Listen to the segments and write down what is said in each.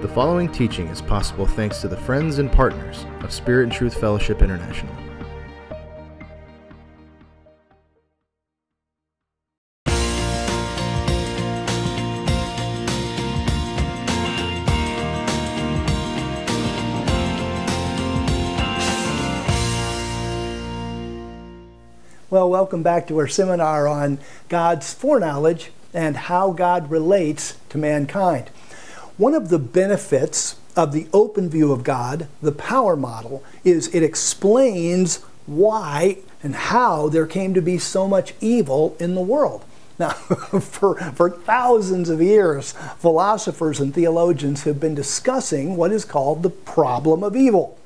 The following teaching is possible thanks to the friends and partners of Spirit and Truth Fellowship International. Well, welcome back to our seminar on God's foreknowledge and how God relates to mankind. One of the benefits of the open view of God, the power model, is it explains why and how there came to be so much evil in the world. Now, for, for thousands of years, philosophers and theologians have been discussing what is called the problem of evil.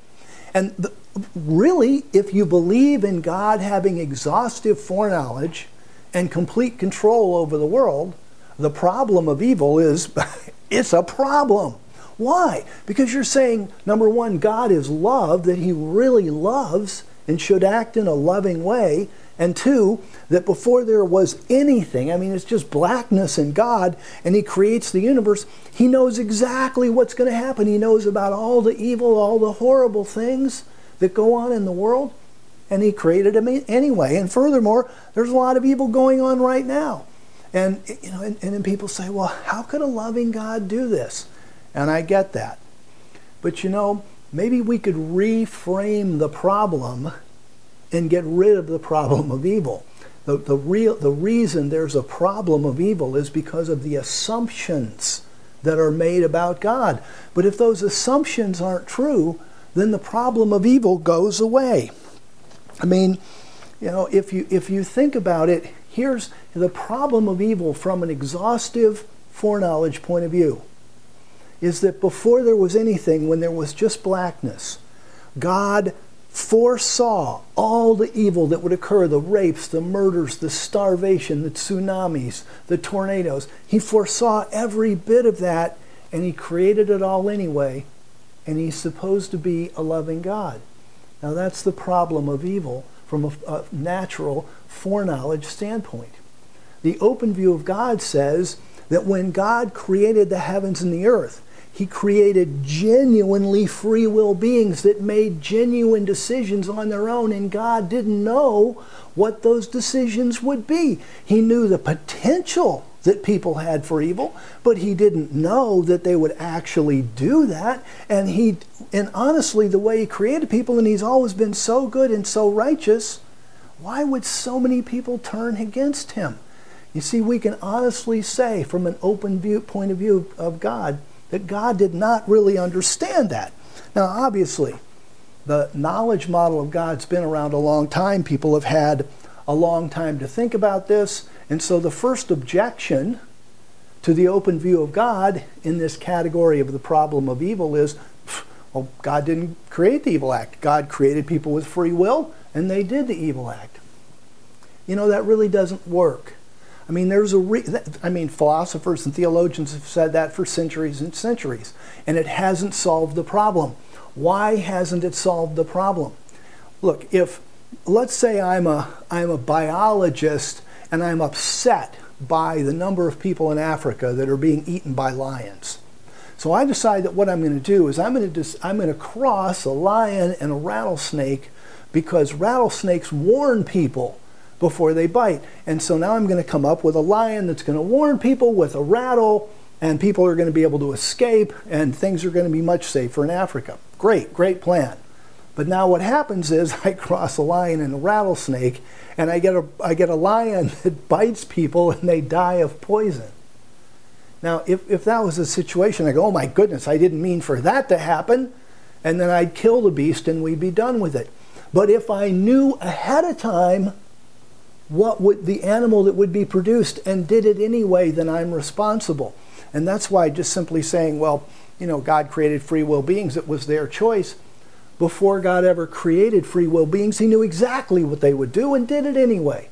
And the, really, if you believe in God having exhaustive foreknowledge and complete control over the world, the problem of evil is it's a problem. Why? Because you're saying, number one, God is love, that He really loves and should act in a loving way. And two, that before there was anything, I mean, it's just blackness in God, and He creates the universe, He knows exactly what's going to happen. He knows about all the evil, all the horrible things that go on in the world, and He created them anyway. And furthermore, there's a lot of evil going on right now. And, you know, and, and then people say, well, how could a loving God do this? And I get that. But you know, maybe we could reframe the problem and get rid of the problem of evil. The, the, real, the reason there's a problem of evil is because of the assumptions that are made about God. But if those assumptions aren't true, then the problem of evil goes away. I mean, you know, if you, if you think about it, here's the problem of evil from an exhaustive foreknowledge point of view is that before there was anything, when there was just blackness, God foresaw all the evil that would occur the rapes, the murders, the starvation, the tsunamis, the tornadoes. He foresaw every bit of that and he created it all anyway. And he's supposed to be a loving God. Now, that's the problem of evil from a, a natural foreknowledge standpoint. The open view of God says that when God created the heavens and the earth, he created genuinely free will beings that made genuine decisions on their own, and God didn't know what those decisions would be. He knew the potential that people had for evil, but he didn't know that they would actually do that. And he and honestly, the way he created people, and he's always been so good and so righteous, why would so many people turn against him? You see, we can honestly say from an open view point of view of God that God did not really understand that. Now, obviously, the knowledge model of God's been around a long time. People have had a long time to think about this. And so the first objection to the open view of God in this category of the problem of evil is well, God didn't create the evil act. God created people with free will, and they did the evil act. You know, that really doesn't work. I mean, there's a re- I mean, philosophers and theologians have said that for centuries and centuries, and it hasn't solved the problem. Why hasn't it solved the problem? Look, if let's say I'm a I'm a biologist and I'm upset by the number of people in Africa that are being eaten by lions. So I decide that what I'm going to do is I'm going to I'm going to cross a lion and a rattlesnake because rattlesnakes warn people before they bite. And so now I'm going to come up with a lion that's going to warn people with a rattle, and people are going to be able to escape, and things are going to be much safer in Africa. Great, great plan. But now what happens is I cross a lion and a rattlesnake, and I get a, I get a lion that bites people and they die of poison. Now, if, if that was a situation, I go, oh my goodness, I didn't mean for that to happen, and then I'd kill the beast and we'd be done with it. But if I knew ahead of time what would the animal that would be produced and did it anyway, then I'm responsible. And that's why just simply saying, well, you know, God created free will beings, it was their choice. Before God ever created free will beings, He knew exactly what they would do and did it anyway.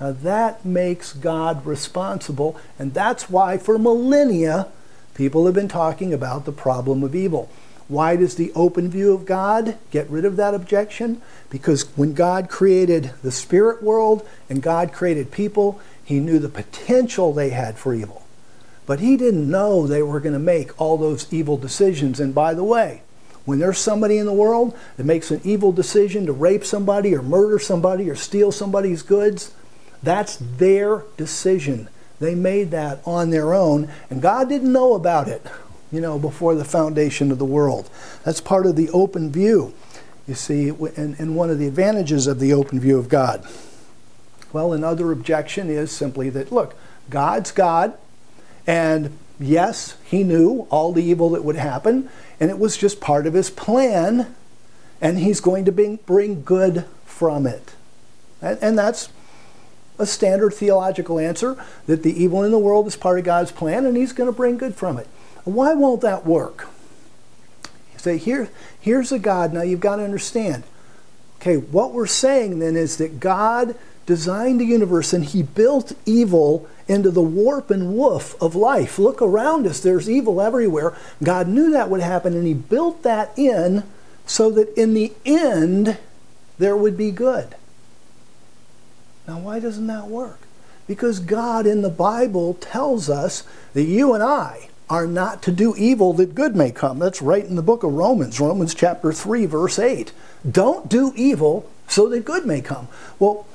Now that makes God responsible, and that's why for millennia people have been talking about the problem of evil. Why does the open view of God get rid of that objection? Because when God created the spirit world and God created people, he knew the potential they had for evil. But he didn't know they were going to make all those evil decisions. And by the way, when there's somebody in the world that makes an evil decision to rape somebody or murder somebody or steal somebody's goods, that's their decision. They made that on their own, and God didn't know about it, you know, before the foundation of the world. That's part of the open view, you see, and, and one of the advantages of the open view of God. Well, another objection is simply that, look, God's God, and yes, He knew all the evil that would happen, and it was just part of His plan, and He's going to bring, bring good from it. And, and that's a standard theological answer that the evil in the world is part of God's plan and He's going to bring good from it. Why won't that work? You say, Here, here's a God. Now you've got to understand. Okay, what we're saying then is that God designed the universe and He built evil into the warp and woof of life. Look around us, there's evil everywhere. God knew that would happen and He built that in so that in the end there would be good. Now, why doesn't that work? Because God in the Bible tells us that you and I are not to do evil that good may come. That's right in the book of Romans, Romans chapter 3, verse 8. Don't do evil so that good may come. Well,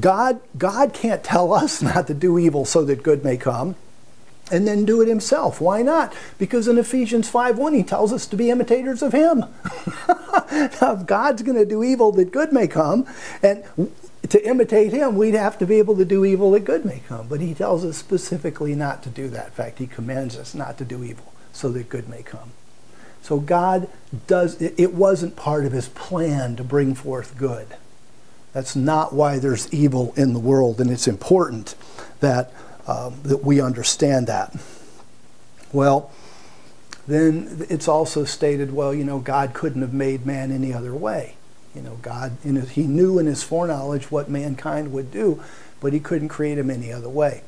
God, God can't tell us not to do evil so that good may come and then do it himself. Why not? Because in Ephesians 5:1 he tells us to be imitators of him. now, if God's going to do evil that good may come, and to imitate him, we'd have to be able to do evil that good may come. But he tells us specifically not to do that. In fact, he commands us not to do evil so that good may come. So God does, it wasn't part of his plan to bring forth good. That's not why there's evil in the world, and it's important that, um, that we understand that. Well, then it's also stated, well, you know, God couldn't have made man any other way. You know, God, his, he knew in his foreknowledge what mankind would do, but he couldn't create him any other way.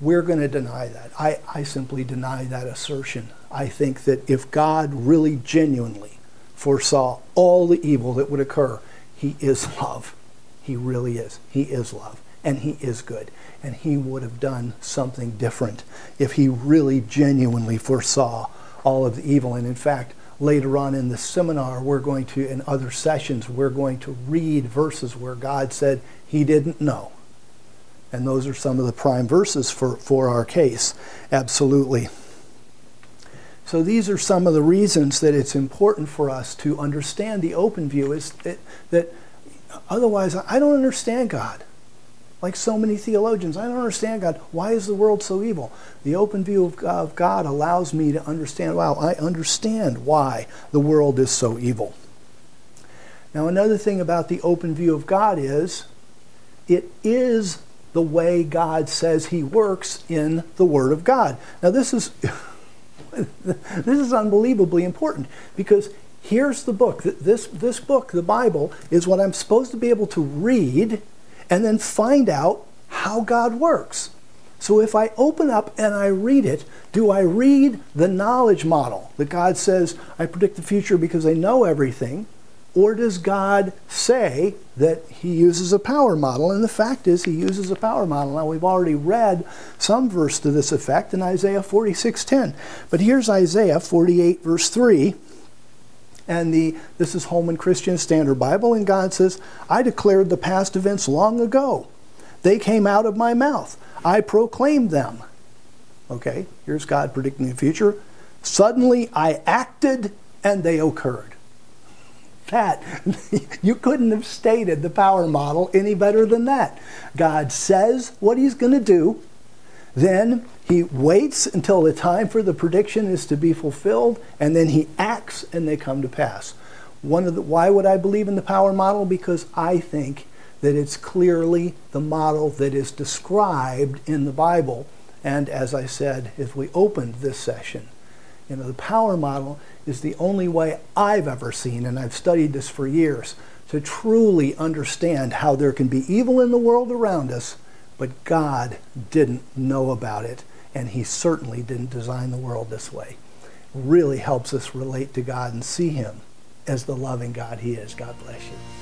We're going to deny that. I, I simply deny that assertion. I think that if God really genuinely foresaw all the evil that would occur, he is love. He really is. He is love. And he is good. And he would have done something different if he really genuinely foresaw all of the evil. And in fact, later on in the seminar, we're going to, in other sessions, we're going to read verses where God said he didn't know. And those are some of the prime verses for, for our case. Absolutely. So these are some of the reasons that it's important for us to understand the open view is that, that otherwise I don't understand God like so many theologians. I don't understand God. Why is the world so evil? The open view of God allows me to understand, wow, I understand why the world is so evil. Now, another thing about the open view of God is it is the way God says he works in the Word of God. Now, this is. this is unbelievably important because here's the book. This, this book, the Bible, is what I'm supposed to be able to read and then find out how God works. So if I open up and I read it, do I read the knowledge model that God says, I predict the future because I know everything? Or does God say that he uses a power model? And the fact is, he uses a power model. Now, we've already read some verse to this effect in Isaiah 46.10. But here's Isaiah 48, verse 3 and the this is Holman Christian Standard Bible, and God says, I declared the past events long ago. They came out of my mouth. I proclaimed them. Okay, here's God predicting the future. Suddenly I acted and they occurred. That, you couldn't have stated the power model any better than that. God says what he's going to do, then he waits until the time for the prediction is to be fulfilled, and then he acts and they come to pass. One of the, why would I believe in the power model? Because I think that it's clearly the model that is described in the Bible. And as I said, as we opened this session, you know, the power model is the only way I've ever seen, and I've studied this for years, to truly understand how there can be evil in the world around us, but God didn't know about it and he certainly didn't design the world this way. Really helps us relate to God and see him as the loving God he is. God bless you.